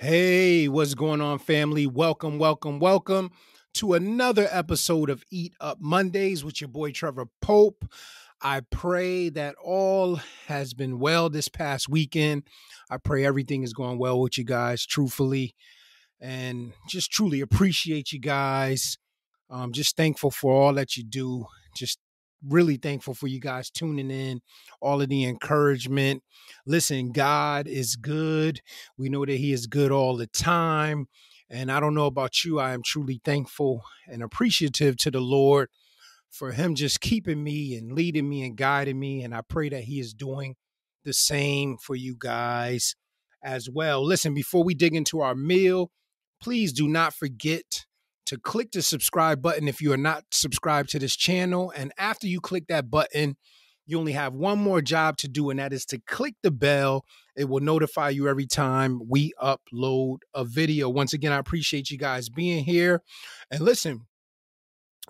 Hey, what's going on, family? Welcome, welcome, welcome to another episode of Eat Up Mondays with your boy Trevor Pope. I pray that all has been well this past weekend. I pray everything is going well with you guys, truthfully, and just truly appreciate you guys. I'm just thankful for all that you do. Just really thankful for you guys tuning in, all of the encouragement. Listen, God is good. We know that He is good all the time. And I don't know about you, I am truly thankful and appreciative to the Lord for Him just keeping me and leading me and guiding me. And I pray that He is doing the same for you guys as well. Listen, before we dig into our meal, please do not forget to click the subscribe button if you are not subscribed to this channel. And after you click that button, you only have one more job to do, and that is to click the bell. It will notify you every time we upload a video. Once again, I appreciate you guys being here. And listen,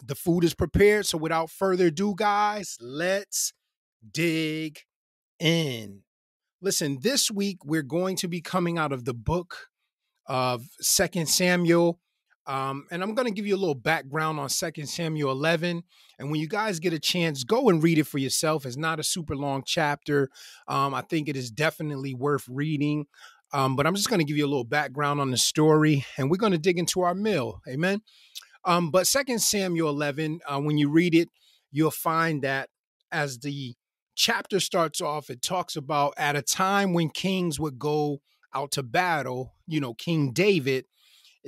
the food is prepared. So without further ado, guys, let's dig in. Listen, this week we're going to be coming out of the book of Second Samuel um, and I'm going to give you a little background on 2 Samuel 11. And when you guys get a chance, go and read it for yourself. It's not a super long chapter. Um, I think it is definitely worth reading. Um, but I'm just going to give you a little background on the story and we're going to dig into our meal. Amen. Um, but 2 Samuel 11, uh, when you read it, you'll find that as the chapter starts off, it talks about at a time when kings would go out to battle, you know, King David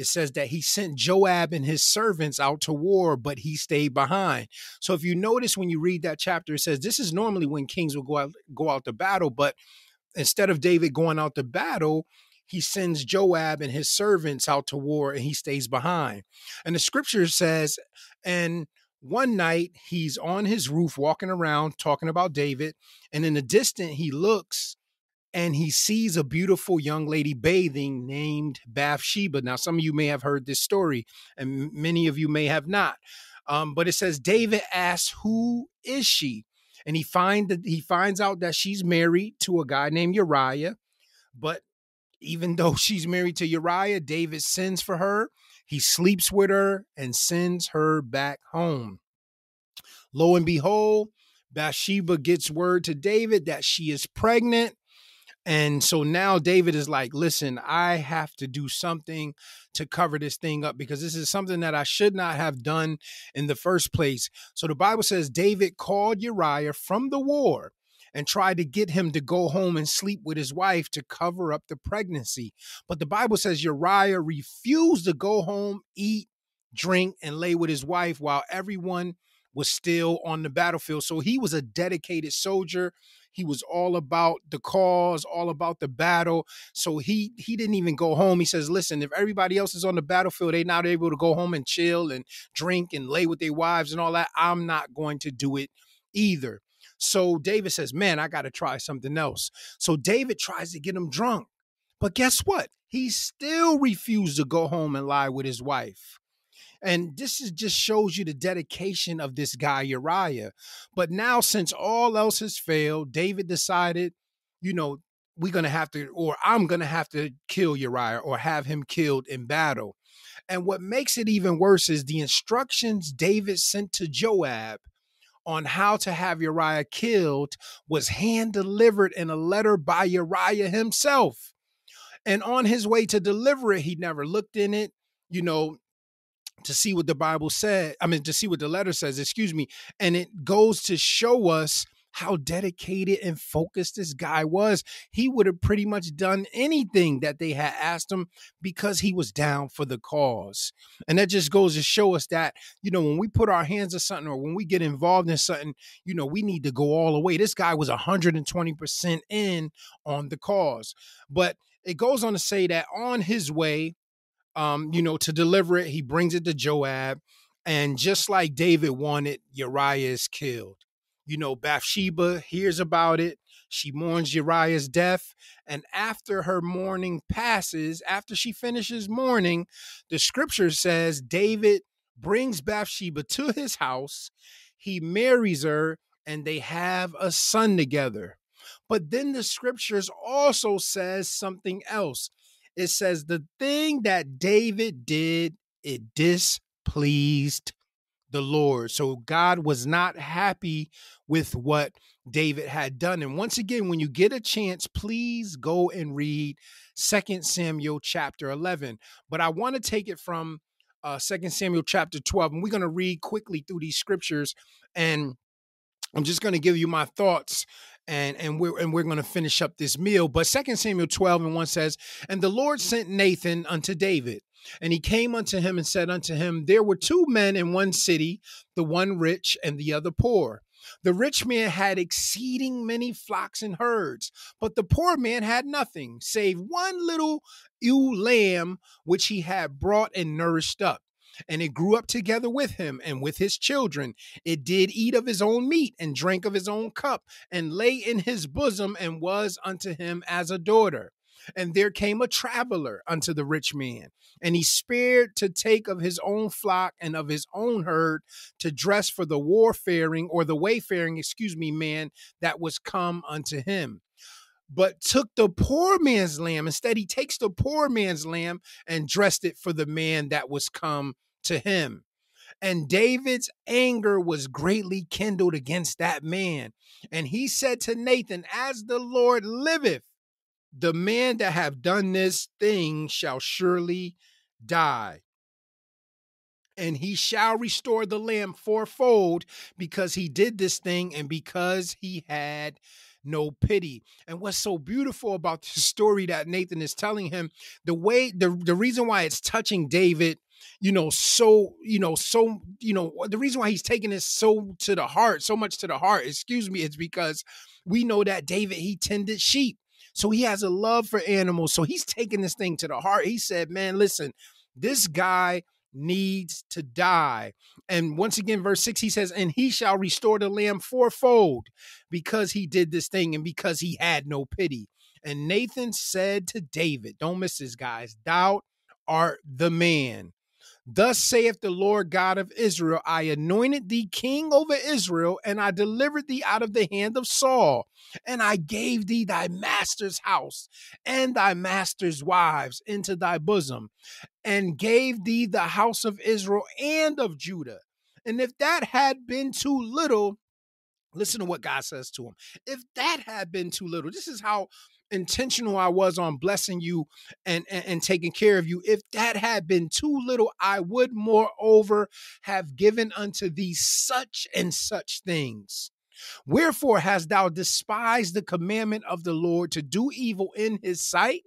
it says that he sent Joab and his servants out to war, but he stayed behind. So if you notice when you read that chapter, it says this is normally when kings will go out go out to battle, but instead of David going out to battle, he sends Joab and his servants out to war and he stays behind. And the scripture says, and one night he's on his roof walking around talking about David, and in the distance he looks and he sees a beautiful young lady bathing named Bathsheba. Now, some of you may have heard this story, and many of you may have not. Um, but it says David asks, "Who is she?" And he find that he finds out that she's married to a guy named Uriah. But even though she's married to Uriah, David sends for her. He sleeps with her and sends her back home. Lo and behold, Bathsheba gets word to David that she is pregnant and so now David is like, listen, I have to do something to cover this thing up because this is something that I should not have done in the first place. So the Bible says David called Uriah from the war and tried to get him to go home and sleep with his wife to cover up the pregnancy. But the Bible says Uriah refused to go home, eat, drink, and lay with his wife while everyone was still on the battlefield. So he was a dedicated soldier he was all about the cause, all about the battle. So he he didn't even go home. He says, "Listen, if everybody else is on the battlefield, they're not able to go home and chill and drink and lay with their wives and all that. I'm not going to do it either." So David says, "Man, I got to try something else." So David tries to get him drunk. But guess what? He still refused to go home and lie with his wife. And this is just shows you the dedication of this guy Uriah. But now, since all else has failed, David decided, you know, we're gonna have to, or I'm gonna have to kill Uriah or have him killed in battle. And what makes it even worse is the instructions David sent to Joab on how to have Uriah killed was hand delivered in a letter by Uriah himself. And on his way to deliver it, he never looked in it. You know, to see what the Bible said. I mean, to see what the letter says, excuse me. And it goes to show us how dedicated and focused this guy was. He would have pretty much done anything that they had asked him because he was down for the cause. And that just goes to show us that, you know, when we put our hands on something or when we get involved in something, you know, we need to go all the way. This guy was 120% in on the cause. But it goes on to say that on his way, um, you know, to deliver it. He brings it to Joab. And just like David wanted, Uriah is killed. You know, Bathsheba hears about it. She mourns Uriah's death. And after her mourning passes, after she finishes mourning, the scripture says David brings Bathsheba to his house. He marries her and they have a son together. But then the scriptures also says something else. It says, The thing that David did, it displeased the Lord. So God was not happy with what David had done. And once again, when you get a chance, please go and read Second Samuel chapter 11. But I want to take it from uh, 2 Samuel chapter 12, and we're going to read quickly through these scriptures. And I'm just going to give you my thoughts and and we're and we're going to finish up this meal. But Second Samuel 12 and 1 says, And the Lord sent Nathan unto David and he came unto him and said unto him, There were two men in one city, the one rich and the other poor. The rich man had exceeding many flocks and herds, but the poor man had nothing save one little ewe lamb which he had brought and nourished up. And it grew up together with him and with his children. It did eat of his own meat and drank of his own cup, and lay in his bosom and was unto him as a daughter. And there came a traveler unto the rich man, and he spared to take of his own flock and of his own herd to dress for the warfaring or the wayfaring, excuse me, man that was come unto him. But took the poor man's lamb. Instead, he takes the poor man's lamb and dressed it for the man that was come to him. And David's anger was greatly kindled against that man. And he said to Nathan, As the Lord liveth, the man that have done this thing shall surely die. And he shall restore the lamb fourfold because he did this thing and because he had no pity. And what's so beautiful about the story that Nathan is telling him, the way the, the reason why it's touching David, you know, so, you know, so, you know, the reason why he's taking this so to the heart, so much to the heart, excuse me, is because we know that David, he tended sheep. So he has a love for animals. So he's taking this thing to the heart. He said, man, listen, this guy needs to die. And once again, verse 6, he says, And he shall restore the lamb fourfold because he did this thing and because he had no pity. And Nathan said to David, Don't miss this, guys, thou art the man. Thus saith the Lord God of Israel I anointed thee king over Israel, and I delivered thee out of the hand of Saul, and I gave thee thy master's house and thy master's wives into thy bosom, and gave thee the house of Israel and of Judah. And if that had been too little, listen to what God says to him. If that had been too little, this is how intentional I was on blessing you and, and, and taking care of you. If that had been too little, I would moreover have given unto thee such and such things. Wherefore hast thou despised the commandment of the Lord to do evil in his sight?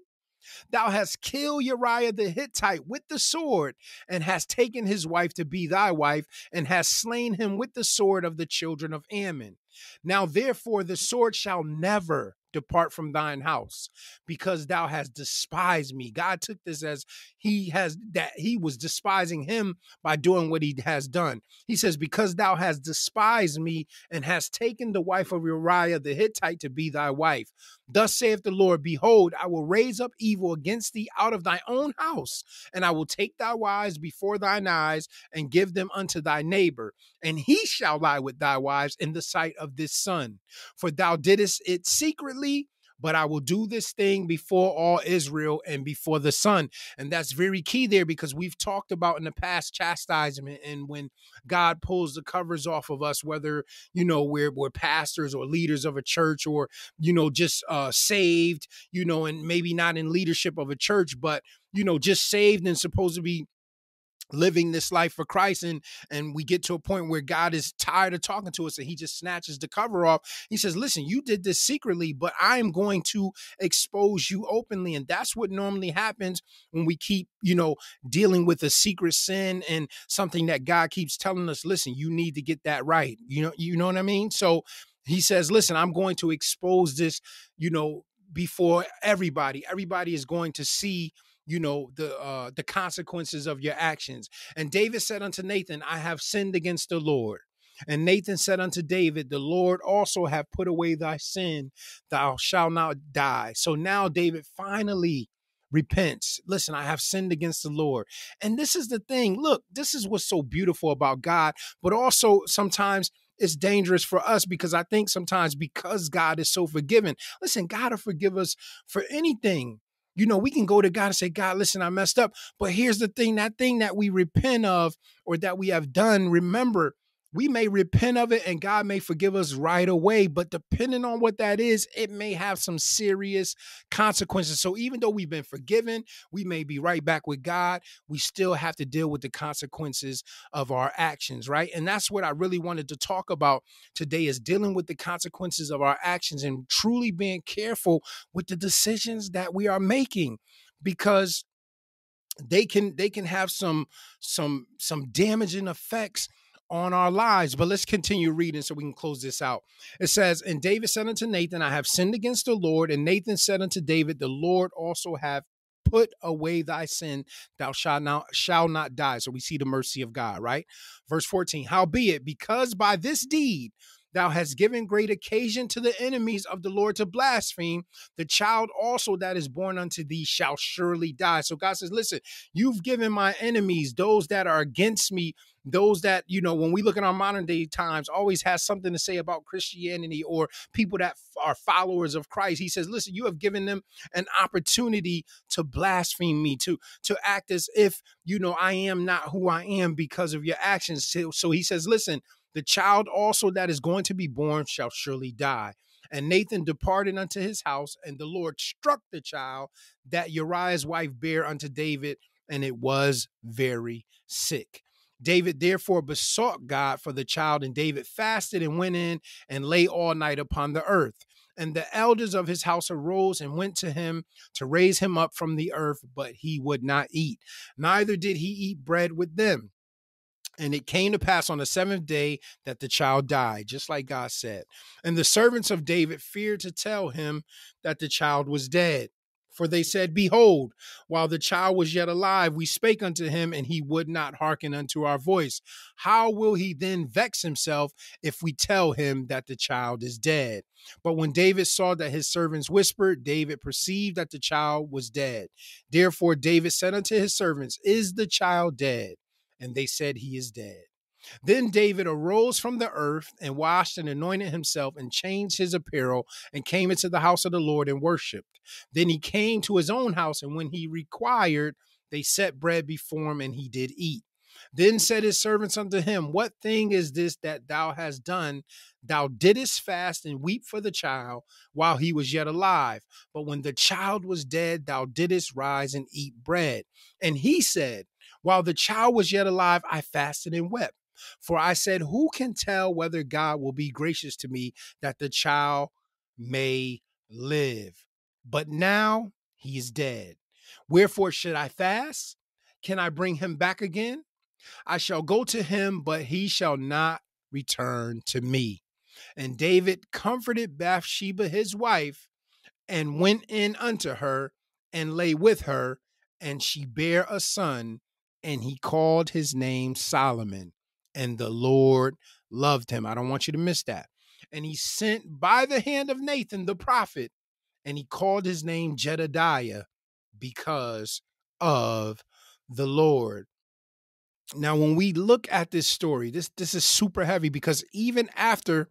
Thou hast killed Uriah the Hittite with the sword, and hast taken his wife to be thy wife, and hast slain him with the sword of the children of Ammon. Now, therefore, the sword shall never depart from thine house because thou hast despised me. God took this as he has that he was despising him by doing what he has done. He says, Because thou hast despised me and hast taken the wife of Uriah the Hittite to be thy wife. Thus saith the Lord, Behold, I will raise up evil against thee out of thy own house, and I will take thy wives before thine eyes and give them unto thy neighbor, and he shall lie with thy wives in the sight of this sun. For thou didst it secretly, but I will do this thing before all Israel and before the sun. And that's very key there because we've talked about in the past chastisement and when God pulls the covers off of us, whether, you know, we're, we're pastors or leaders of a church or, you know, just uh, saved, you know, and maybe not in leadership of a church, but, you know, just saved and supposed to be living this life for Christ and and we get to a point where God is tired of talking to us and he just snatches the cover off. He says, "Listen, you did this secretly, but I am going to expose you openly." And that's what normally happens when we keep, you know, dealing with a secret sin and something that God keeps telling us, "Listen, you need to get that right." You know, you know what I mean? So he says, "Listen, I'm going to expose this, you know, before everybody. Everybody is going to see you know the uh the consequences of your actions. And david said unto nathan i have sinned against the lord. And nathan said unto david the lord also have put away thy sin thou shalt not die. So now david finally repents. Listen i have sinned against the lord. And this is the thing look this is what's so beautiful about god but also sometimes it's dangerous for us because I think sometimes because God is so forgiving, listen, God will forgive us for anything you know, we can go to God and say, God, listen, I messed up. But here's the thing that thing that we repent of or that we have done, remember, we may repent of it and God may forgive us right away, but depending on what that is, it may have some serious consequences. So even though we've been forgiven, we may be right back with God, we still have to deal with the consequences of our actions, right? And that's what I really wanted to talk about today is dealing with the consequences of our actions and truly being careful with the decisions that we are making because they can they can have some some some damaging effects on our lives. But let's continue reading so we can close this out. It says, And David said unto Nathan, I have sinned against the Lord. And Nathan said unto David, The Lord also have put away thy sin, thou shalt not shall not die. So we see the mercy of God, right? Verse 14, howbeit, because by this deed thou hast given great occasion to the enemies of the Lord to blaspheme, the child also that is born unto thee shall surely die. So God says, Listen, you've given my enemies, those that are against me, those that you know when we look at our modern day times always has something to say about christianity or people that are followers of christ. He says listen you have given them an opportunity to blaspheme me to to act as if you know i am not who i am because of your actions. So, so he says listen the child also that is going to be born shall surely die. And Nathan departed unto his house, and the Lord struck the child that Uriah's wife bare unto David, and it was very sick. David therefore besought God for the child, and David fasted and went in and lay all night upon the earth. And the elders of his house arose and went to him to raise him up from the earth, but he would not eat. Neither did he eat bread with them. And it came to pass on the seventh day that the child died, just like God said. And the servants of David feared to tell him that the child was dead. For they said, Behold, while the child was yet alive, we spake unto him, and he would not hearken unto our voice. How will he then vex himself if we tell him that the child is dead? But when David saw that his servants whispered, David perceived that the child was dead. Therefore, David said unto his servants, Is the child dead? And they said, He is dead. Then David arose from the earth and washed and anointed himself and changed his apparel and came into the house of the Lord and worshiped. Then he came to his own house, and when he required, they set bread before him, and he did eat. Then said his servants unto him, What thing is this that thou hast done? Thou didst fast and weep for the child while he was yet alive. But when the child was dead, thou didst rise and eat bread. And he said, While the child was yet alive, I fasted and wept. For I said, Who can tell whether God will be gracious to me that the child may live? But now he is dead. Wherefore should I fast? Can I bring him back again? I shall go to him, but he shall not return to me. And David comforted Bathsheba his wife and went in unto her and lay with her, and she bare a son, and he called his name Solomon and the Lord loved him. I don't want you to miss that. And he sent by the hand of Nathan the prophet, and he called his name Jedidiah because of the Lord. Now, when we look at this story, this this is super heavy because even after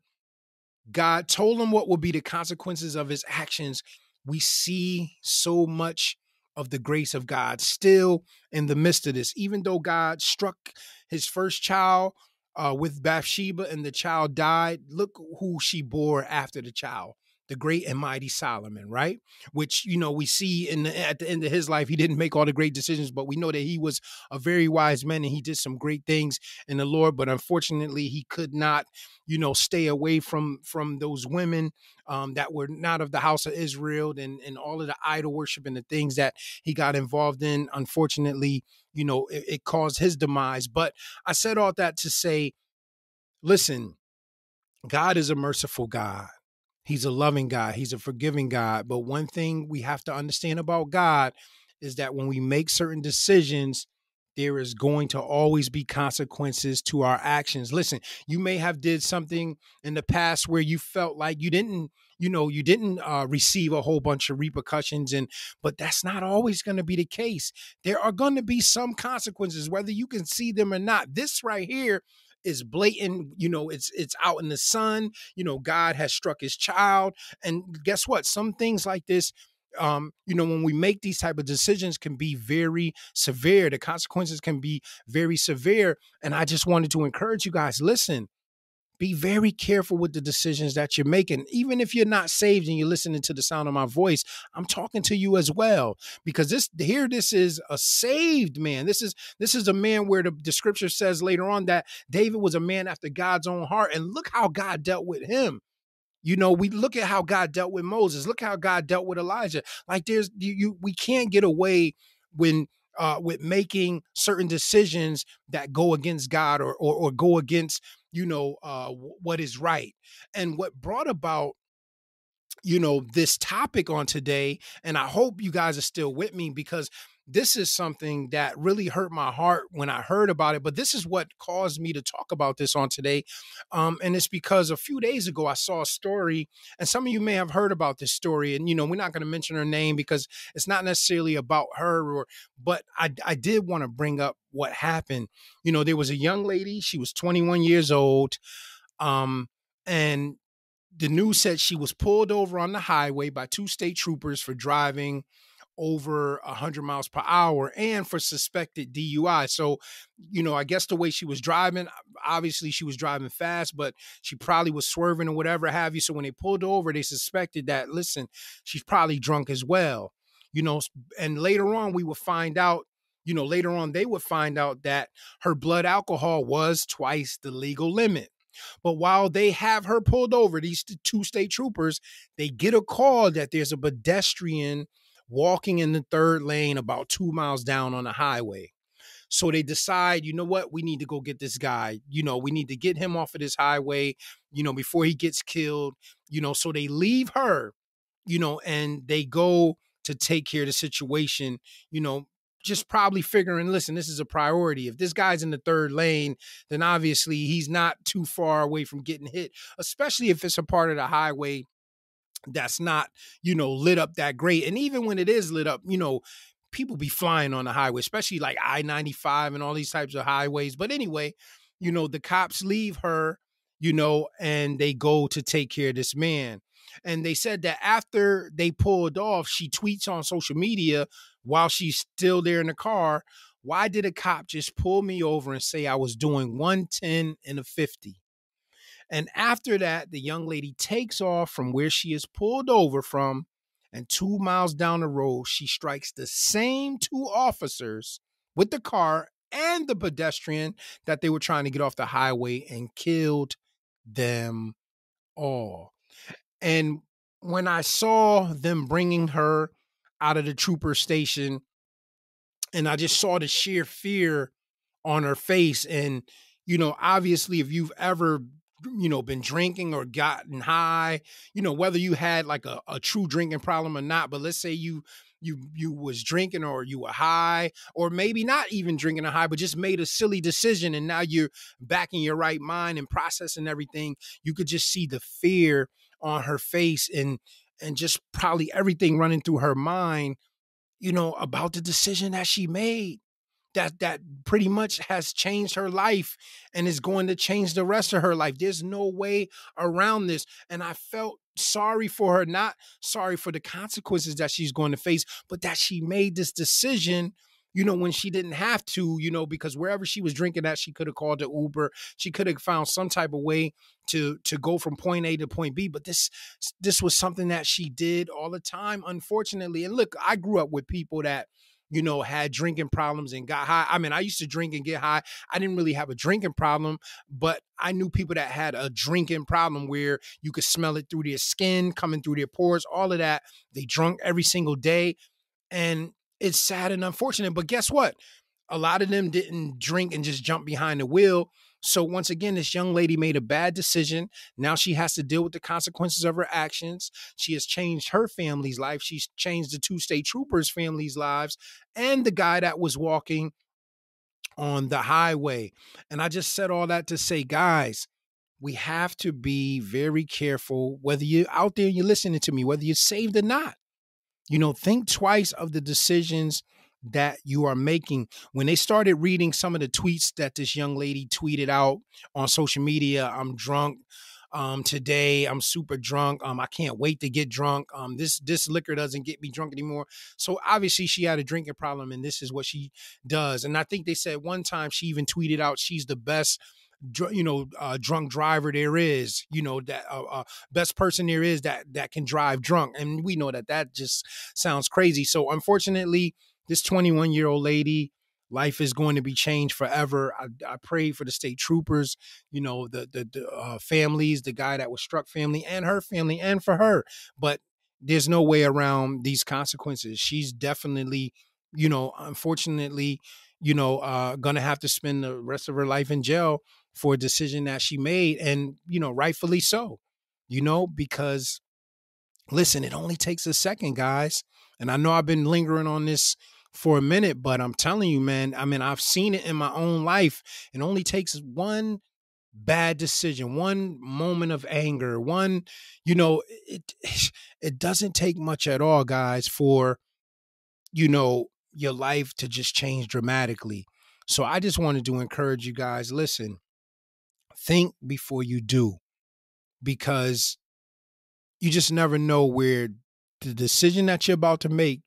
God told him what would be the consequences of his actions, we see so much of the grace of God still in the midst of this. Even though God struck his first child uh, with Bathsheba and the child died, look who she bore after the child the great and mighty Solomon, right? Which you know we see in the, at the end of his life, he didn't make all the great decisions, but we know that he was a very wise man and he did some great things in the Lord. But unfortunately, he could not, you know, stay away from from those women um, that were not of the house of Israel and and all of the idol worship and the things that he got involved in. Unfortunately, you know, it, it caused his demise. But I said all that to say, listen, God is a merciful God. He's a loving God. He's a forgiving God. But one thing we have to understand about God is that when we make certain decisions, there is going to always be consequences to our actions. Listen, you may have did something in the past where you felt like you didn't, you know, you didn't uh, receive a whole bunch of repercussions, and but that's not always going to be the case. There are going to be some consequences, whether you can see them or not. This right here is blatant you know it's it's out in the sun you know god has struck his child and guess what some things like this um, you know, when we make these type of decisions can be very severe. The consequences can be very severe. And I just wanted to encourage you guys, listen, be very careful with the decisions that you're making. Even if you're not saved and you're listening to the sound of my voice, I'm talking to you as well. Because this here, this is a saved man. This is this is a man where the, the scripture says later on that David was a man after God's own heart. And look how God dealt with him. You know, we look at how God dealt with Moses. Look how God dealt with Elijah. Like there's you, you we can't get away when uh, with making certain decisions that go against God or or, or go against you know uh, what is right. And what brought about you know this topic on today, and I hope you guys are still with me because this is something that really hurt my heart when I heard about it. But this is what caused me to talk about this on today. Um, and it's because a few days ago I saw a story, and some of you may have heard about this story. And, you know, we're not going to mention her name because it's not necessarily about her, or, but I, I did want to bring up what happened. You know, there was a young lady, she was 21 years old. Um, and the news said she was pulled over on the highway by two state troopers for driving over 100 miles per hour and for suspected DUI. So, you know, I guess the way she was driving, obviously she was driving fast, but she probably was swerving or whatever have you. So when they pulled over, they suspected that, listen, she's probably drunk as well, you know, and later on we would find out. You know, later on, they would find out that her blood alcohol was twice the legal limit. But while they have her pulled over, these two state troopers, they get a call that there's a pedestrian walking in the third lane about two miles down on the highway. So they decide, you know what, we need to go get this guy. You know, we need to get him off of this highway, you know, before he gets killed. You know, so they leave her, you know, and they go to take care of the situation, you know, just probably figuring, listen, this is a priority. If this guy's in the third lane, then obviously he's not too far away from getting hit, especially if it's a part of the highway that's not, you know, lit up that great. And even when it is lit up, you know, people be flying on the highway, especially like I 95 and all these types of highways. But anyway, you know, the cops leave her, you know, and they go to take care of this man. And they said that after they pulled off, she tweets on social media while she's still there in the car. Why did a cop just pull me over and say I was doing 110 and a 50? And after that, the young lady takes off from where she is pulled over from. And two miles down the road, she strikes the same two officers with the car and the pedestrian that they were trying to get off the highway and killed them all. And when I saw them bringing her out of the trooper station, and I just saw the sheer fear on her face, and you know, obviously, if you've ever you know been drinking or gotten high you know whether you had like a, a true drinking problem or not but let's say you you you was drinking or you were high or maybe not even drinking or high but just made a silly decision and now you're back in your right mind and processing everything you could just see the fear on her face and and just probably everything running through her mind you know about the decision that she made that that pretty much has changed her life and is going to change the rest of her life. There's no way around this. And I felt sorry for her, not sorry for the consequences that she's going to face, but that she made this decision you know, when she didn't have to, you know, because wherever she was drinking at, she could have called the Uber. She could have found some type of way to to go from point A to point B. But this this was something that she did all the time, unfortunately. And look, I grew up with people that you know, had drinking problems and got high. I mean, I used to drink and get high. I didn't really have a drinking problem, but I knew people that had a drinking problem where you could smell it through their skin, coming through their pores, all of that. They drunk every single day. And it's sad and unfortunate. But guess what? A lot of them didn't drink and just jump behind the wheel. So once again, this young lady made a bad decision. Now she has to deal with the consequences of her actions. She has changed her family's life. She's changed the two state troopers' families' lives and the guy that was walking on the highway. And I just said all that to say, guys, we have to be very careful whether you're out there you're listening to me, whether you're saved or not. You know, think twice of the decisions that you are making. When they started reading some of the tweets that this young lady tweeted out on social media, I'm drunk. um, today. I'm super drunk. Um, I can't wait to get drunk. Um, this this liquor doesn't get me drunk anymore. So obviously she had a drinking problem, and this is what she does. And I think they said one time she even tweeted out she's the best you know uh, drunk driver there is you know that uh, uh, best person there is that that can drive drunk and we know that that just sounds crazy so unfortunately this 21 year old lady life is going to be changed forever. I, I pray for the state troopers, you know, the the, the uh, families, the guy that was struck family and her family, and for her. But there's no way around these consequences. She's definitely, you know, unfortunately, you know, uh, gonna have to spend the rest of her life in jail for a decision that she made, and you know, rightfully so. You know, because listen, it only takes a second, guys. And I know I've been lingering on this for a minute, but I'm telling you, man, I mean, I've seen it in my own life. It only takes one bad decision, one moment of anger, one, you know, it it doesn't take much at all, guys, for you know, your life to just change dramatically. So I just wanted to encourage you guys, listen, think before you do because you just never know where the decision that you're about to make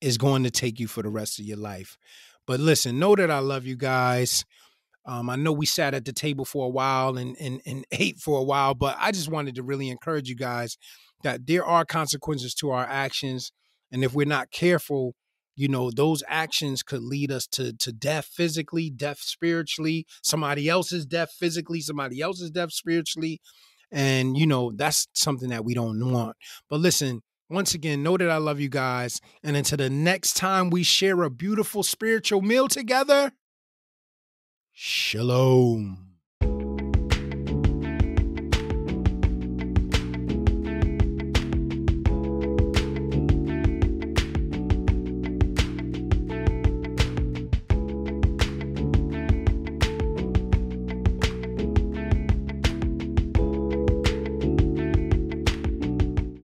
is going to take you for the rest of your life. But listen, know that I love you guys. Um, I know we sat at the table for a while and, and and ate for a while, but I just wanted to really encourage you guys that there are consequences to our actions, and if we're not careful, you know, those actions could lead us to to death physically, death spiritually, somebody else's death physically, somebody else's death spiritually, and you know that's something that we don't want. But listen, once again, know that I love you guys. And until the next time we share a beautiful spiritual meal together, shalom.